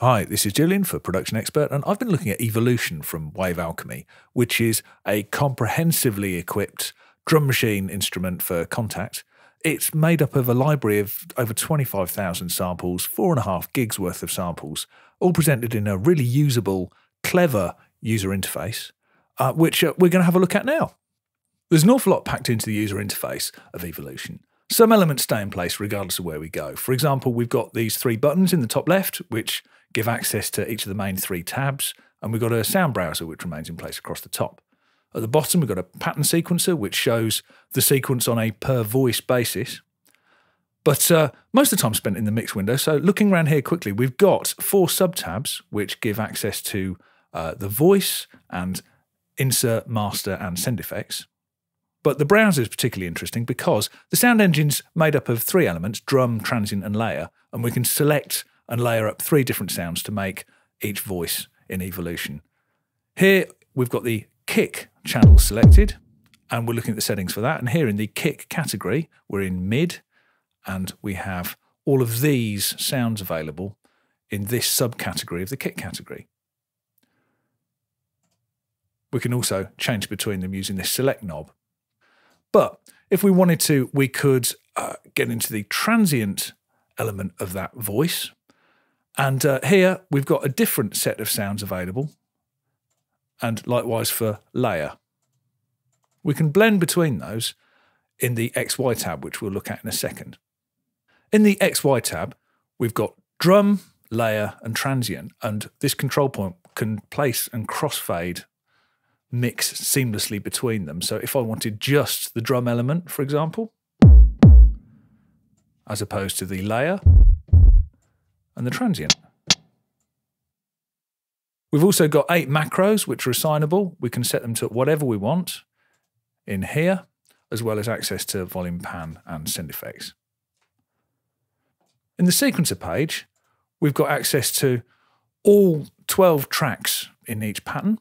Hi, this is Julian for Production Expert, and I've been looking at Evolution from Wave Alchemy, which is a comprehensively equipped drum machine instrument for Kontakt. It's made up of a library of over 25,000 samples, four and a half gigs worth of samples, all presented in a really usable, clever user interface, uh, which uh, we're going to have a look at now. There's an awful lot packed into the user interface of Evolution. Some elements stay in place regardless of where we go. For example, we've got these three buttons in the top left, which give access to each of the main three tabs, and we've got a sound browser which remains in place across the top. At the bottom, we've got a pattern sequencer which shows the sequence on a per voice basis. But uh, most of the time spent in the mix window. So looking around here quickly, we've got four subtabs which give access to uh, the voice and insert, master, and send effects. But the browser is particularly interesting because the sound engine's made up of three elements drum, transient, and layer, and we can select and layer up three different sounds to make each voice in evolution. Here we've got the kick channel selected and we're looking at the settings for that. And here in the kick category, we're in mid and we have all of these sounds available in this subcategory of the kick category. We can also change between them using this select knob. But if we wanted to, we could uh, get into the transient element of that voice and uh, here we've got a different set of sounds available, and likewise for layer. We can blend between those in the XY tab, which we'll look at in a second. In the XY tab, we've got drum, layer, and transient, and this control point can place and crossfade mix seamlessly between them. So if I wanted just the drum element, for example, as opposed to the layer, and the transient. We've also got eight macros, which are assignable. We can set them to whatever we want in here, as well as access to volume pan and send effects. In the sequencer page, we've got access to all 12 tracks in each pattern,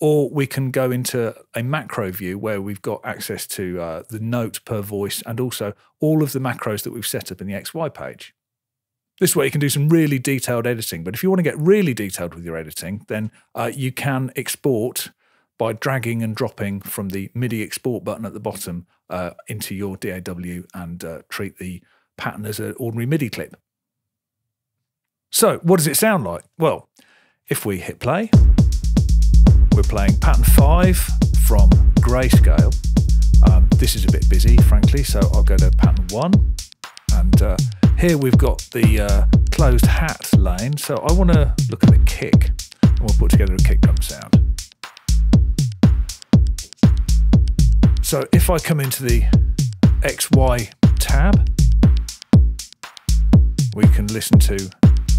or we can go into a macro view where we've got access to uh, the note per voice and also all of the macros that we've set up in the XY page. This way, you can do some really detailed editing. But if you want to get really detailed with your editing, then uh, you can export by dragging and dropping from the MIDI export button at the bottom uh, into your DAW and uh, treat the pattern as an ordinary MIDI clip. So, what does it sound like? Well, if we hit play, we're playing pattern 5 from Grayscale. Um, this is a bit busy, frankly, so I'll go to pattern 1 and uh, here we've got the uh, closed hat lane, so I want to look at the kick and we'll put together a kick drum sound. So if I come into the XY tab, we can listen to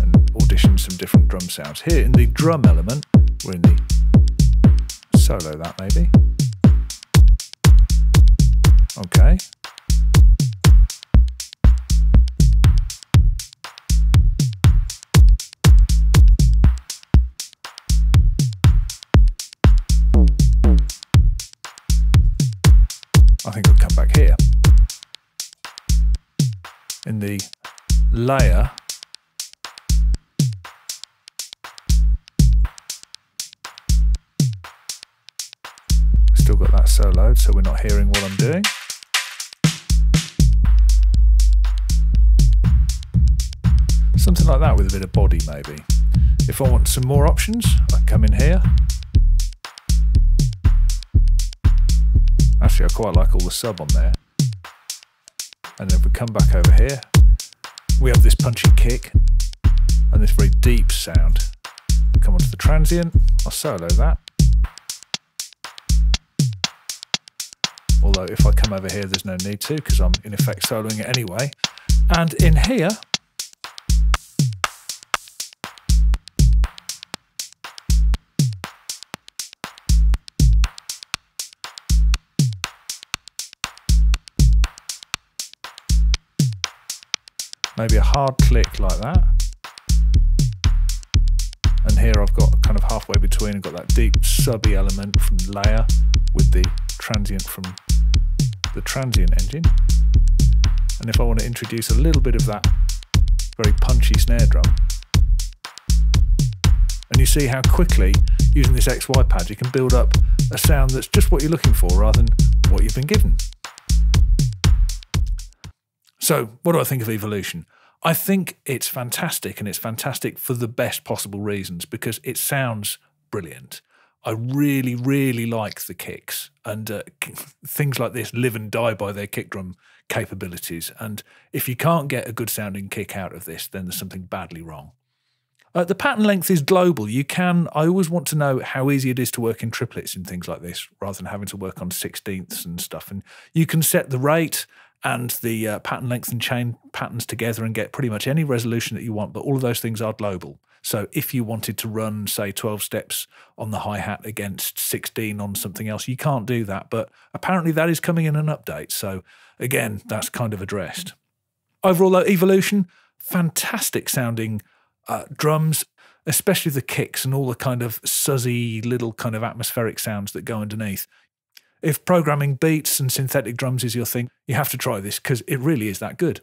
and audition some different drum sounds. Here in the drum element, we're in the solo that maybe. Layer, still got that soloed, so we're not hearing what I'm doing. Something like that with a bit of body maybe. If I want some more options, I come in here Actually, I quite like all the sub on there. And then if we come back over here, we have this punchy kick and this very deep sound. Come onto the transient, I'll solo that. Although if I come over here, there's no need to because I'm in effect soloing it anyway. And in here, maybe a hard click like that. And here I've got kind of halfway between, I've got that deep subby element from layer with the transient from the transient engine. And if I want to introduce a little bit of that very punchy snare drum, and you see how quickly using this XY pad you can build up a sound that's just what you're looking for rather than what you've been given. So, what do I think of Evolution? I think it's fantastic and it's fantastic for the best possible reasons because it sounds brilliant. I really, really like the kicks and uh, things like this live and die by their kick drum capabilities. And if you can't get a good sounding kick out of this, then there's something badly wrong. Uh, the pattern length is global. You can, I always want to know how easy it is to work in triplets in things like this rather than having to work on sixteenths and stuff. And you can set the rate and the uh, pattern length and chain patterns together and get pretty much any resolution that you want, but all of those things are global. So if you wanted to run, say, 12 steps on the hi hat against 16 on something else, you can't do that. But apparently that is coming in an update. So again, that's kind of addressed. Overall, though, Evolution, fantastic sounding uh, drums, especially the kicks and all the kind of suzzy little kind of atmospheric sounds that go underneath. If programming beats and synthetic drums is your thing, you have to try this because it really is that good.